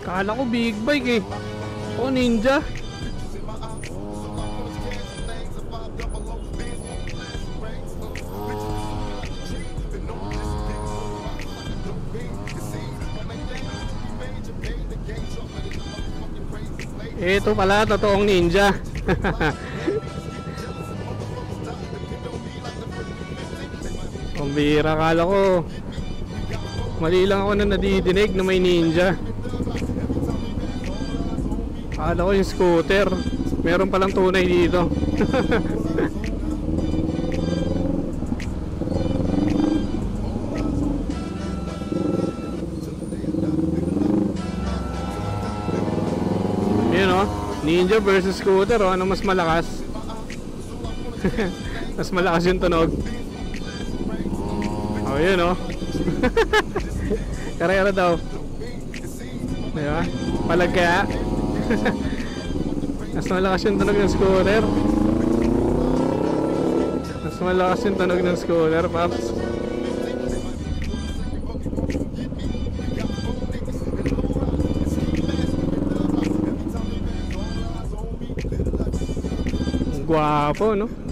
Kala ko big bike eh. O ninja. Ito pala, totoong ninja. Pambira, kala ko. Mali lang ako na nadidinig na may ninja. Kala ko yung scooter. Meron palang tunay dito. Yun oh. Ninja versus scooter oh. Ano mas malakas? mas malakas yung tunog. Oh, yun oh. Karera daw. Diba? Palag kaya. Mas malakas yung tunog ng scooter. Mas malakas yung tunog ng scooter, Paps. Ang Gwapo, no?